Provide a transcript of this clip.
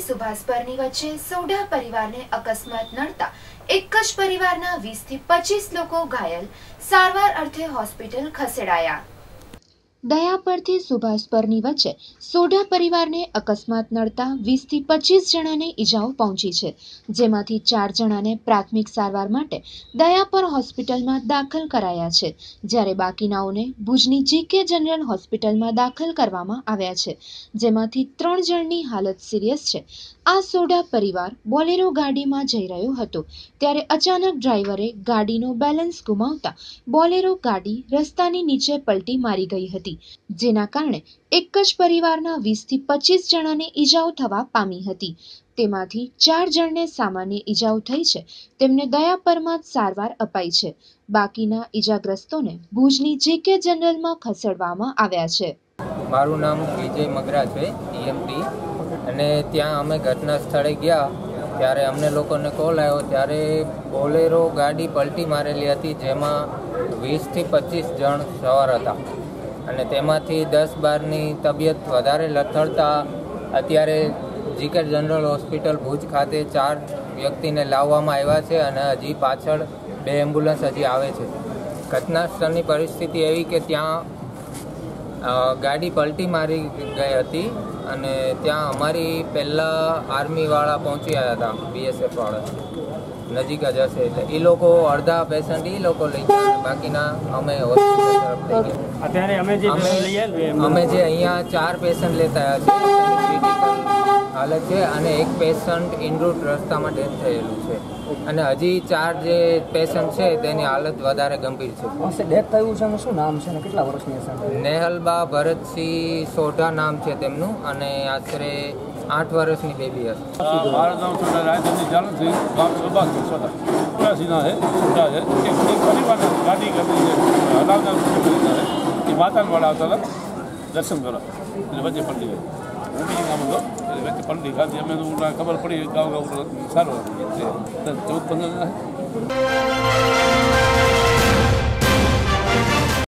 સુભાષપરની વચ્ચે સોઢા પરિવારને અકસ્માત નડતા એક જ પરિવારના વીસથી પચીસ લોકો ઘાયલ. સારવાર અર્થે હોસ્પિટલ ખસેડાયા. દયાપરથી સુભાષપરની વચ્ચે સોઢા પરિવારને અકસ્માત નડતા વીસથી પચીસ જણાને ઈજાઓ પહોંચી છે. જેમાંથી ચાર જણાને પ્રાથમિક સારવાર માટે દયાપર હોસ્પિટલમાં દાખલ કરાયા છે. જ્યારે બાકીનાઓને ભુજની જીકે જનરલ હોસ્પિટલમાં દાખલ કરવામાં આવ્યા છે. જેમાંથી ત્રણ જણની હાલત સિરિયસ છે. આ સોઢા પરિવાર બોલેરો ગાડીમાં જઈ રહ્યો હતો. ત્યારે અચાનક ડ્રાઈવરે ગાડીનો બેલેન્સ ગુમાવતા બોલેરો ગાડી રસ્તાની નીચે પલટી મારી ગઈ હતી. જેના કારણે એક જ પરિવારના વીસથી પચીસ જણાને ઈજાઓ થવા પામી હતી. તેમાંથી ચાર જણને સામાન્ય ઈજાઓ થઈ છે. તેમને દયા પરમાં સારવાર અપાઈ છે. બાકીના ઈજાગ્રસ્તોને ભુજની જેકે જનરલમાં ખસેડવામાં આવ્યા છે. મારું નામ વિજય મગરા છે ઈએમટી અને ત્યાં અમે ઘટના સ્થળે ગયા. ત્યારે અમને લોકોને કોલ આવ્યો. ત્યારે બોલેરો ગાડી પલટી મારેલી હતી, જેમાં વીસથી પચીસ જણ સવાર હતા. અને તેમાંથી દસ બારની તબિયત વધારે લથડતા, અત્યારે જીકે જનરલ હોસ્પિટલ ભુજ ખાતે ચાર વ્યક્તિને લાવવામાં આવ્યા છે અને હજી પાછળ બે એમ્બ્યુલન્સ હજી આવે છે. ઘટના સ્થળની પરિસ્થિતિ એવી કે ત્યાં ગાડી પલટી મારી ગઈ હતી અને ત્યાં અમારી પહેલાં આર્મીવાળા પહોંચ્યા હતા બીએસએફ વાળા નજીક જ હશે એટલે એ લોકો અડધા પેશન્ટ એ લોકો લઈ ગયા બાકીના અમે હોસ્પિટલ અત્યારે અમે જે અમે જે અહીંયા ચાર પેશન્ટ લેતા આવ્યા છે હાલત છે અને એક પેશન્ટ ઇનરૂટ રસ્તામાં ડેથ થયેલું છે. અને હજી ચાર જે પેશન્ટ છે તેની હાલત વધારે ગંભીર છે. ડેથ થયું છે શું નામ છે અને કેટલા વર્ષની હશે? નેહલબા ભરતસિંહ સોઢા નામ છે તેમનું અને આશરે આઠ વર્ષની બેબી હશે. મારું નામ ગામ છોટા છે. છોટા છે એ એક પરિવારને ગાડી કરી છે હલાવતા પરિવાર છે એ માતાને વાળા આવતા હતા દર્શન કરવા એટલે વચ્ચે પલટી ગઈ હું બી ગામ હતો એટલે વચ્ચે પલટી ખાધી અમે તો ઉલટા ખબર પડી ગાવ ગાવ સારું હતું. તે ચૌદ પંદર જણા છે.